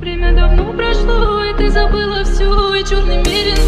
Время давно прошло, и ты забыла все, и черный мерин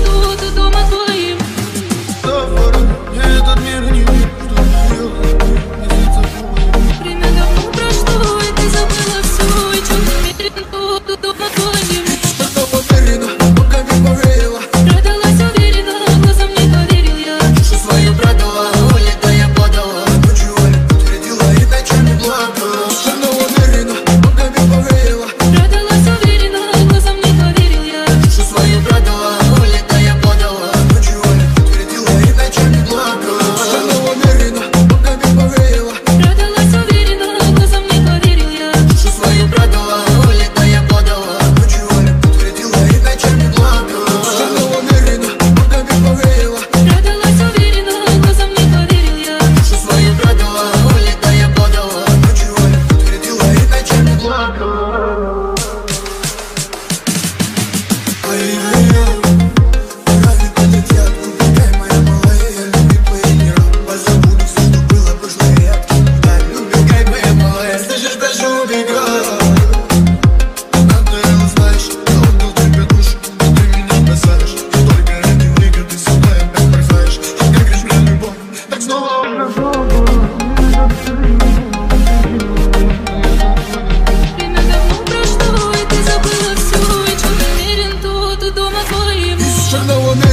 черного мира.